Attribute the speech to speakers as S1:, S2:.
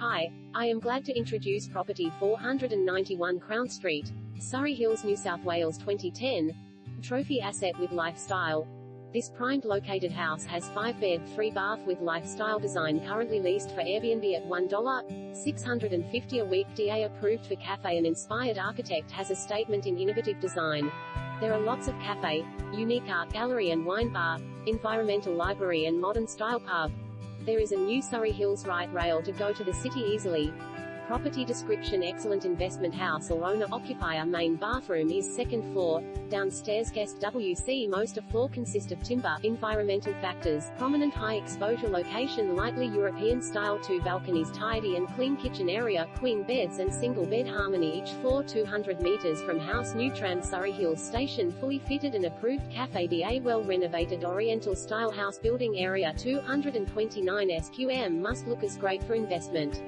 S1: Hi, I am glad to introduce property 491 Crown Street, Surry Hills, New South Wales 2010. Trophy asset with lifestyle. This primed located house has 5 bed, 3 bath with lifestyle design currently leased for Airbnb at $1, 650 a week DA approved for cafe and inspired architect has a statement in innovative design. There are lots of cafe, unique art gallery and wine bar, environmental library and modern style pub. There is a new Surry Hills right rail to go to the city easily. Property description Excellent investment house or owner occupier main bathroom is second floor, downstairs guest WC most of floor consist of timber, environmental factors, prominent high exposure location lightly European style two balconies tidy and clean kitchen area, queen beds and single bed harmony each floor 200 meters from house new tram Surry Hills station fully fitted and approved cafe BA well renovated oriental style house building area 229 SQM must look as great for investment.